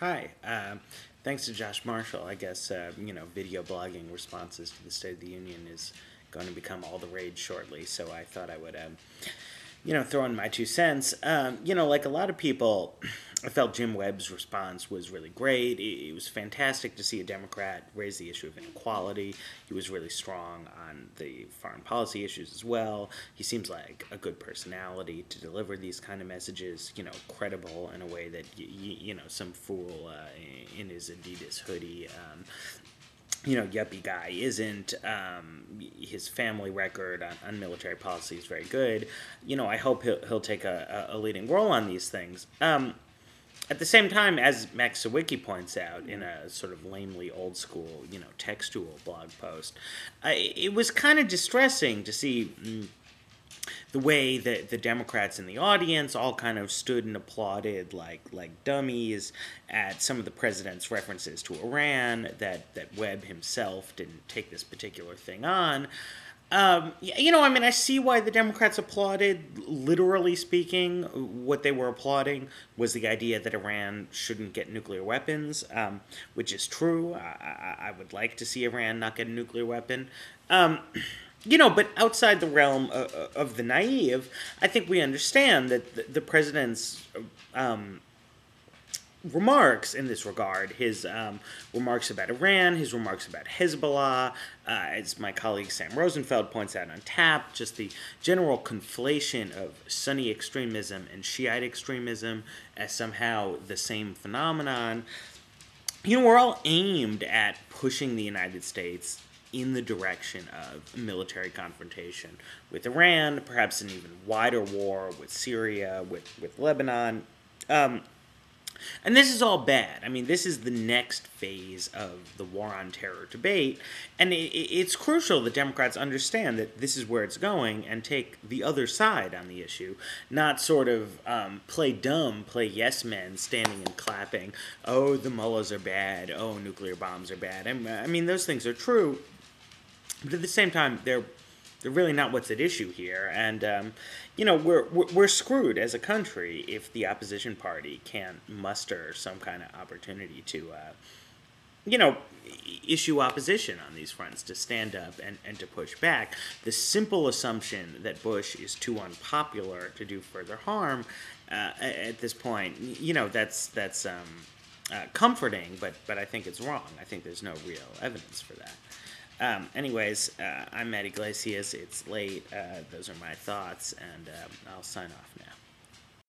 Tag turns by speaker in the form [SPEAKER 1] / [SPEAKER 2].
[SPEAKER 1] Hi. Um, thanks to Josh Marshall, I guess uh, you know video blogging responses to the State of the Union is going to become all the rage shortly. So I thought I would, um, you know, throw in my two cents. Um, you know, like a lot of people, I felt Jim Webb's response was really great. It, it, was fantastic to see a Democrat raise the issue of inequality. He was really strong on the foreign policy issues as well. He seems like a good personality to deliver these kind of messages, you know, credible in a way that, y- y- you know, some fool uh, in his Adidas hoodie um, you know, yuppie guy isn't. Um, his family record on, on, military policy is very good. You know, I hope he'll, he'll take a, a leading role on these things. Um, at the same time, as Max Sawicky points out in a sort of lamely old school, you know, textual blog post, uh, it was kind of distressing to see mm, the way that the Democrats in the audience all kind of stood and applauded like like dummies at some of the president's references to Iran. That that Webb himself didn't take this particular thing on. Um, you know, I mean, I see why the Democrats applauded. Literally speaking, what they were applauding was the idea that Iran shouldn't get nuclear weapons, um, which is true. I, I, would like to see Iran not get a nuclear weapon. Um, you know, but outside the realm of, of, the naive, I think we understand that the, the president's um, remarks in this regard. His um, remarks about Iran, his remarks about Hezbollah, uh, as my colleague Sam Rosenfeld points out on TAP, just the general conflation of Sunni extremism and Shiite extremism as somehow the same phenomenon. You know, we're all aimed at pushing the United States in the direction of military confrontation with Iran, perhaps an even wider war with Syria, with, with Lebanon. Um, and this is all bad. I mean, this is the next phase of the war on terror debate. And it, it's crucial that Democrats understand that this is where it's going and take the other side on the issue, not sort of um, play dumb, play yes men, standing and clapping. Oh, the mullahs are bad. Oh, nuclear bombs are bad. I mean, those things are true. But at the same time, they're they're really not what's at issue here. And, um, you know, we're, we're screwed as a country if the opposition party can't muster some kind of opportunity to, uh, you know, issue opposition on these fronts, to stand up and, and to push back. The simple assumption that Bush is too unpopular to do further harm uh, at this point, you know, that's, that's um, uh, comforting, but, but I think it's wrong. I think there's no real evidence for that. Um, anyways, uh, I'm Matt Yglesias. It's late. Uh, those are my thoughts, and uh, I'll sign off now.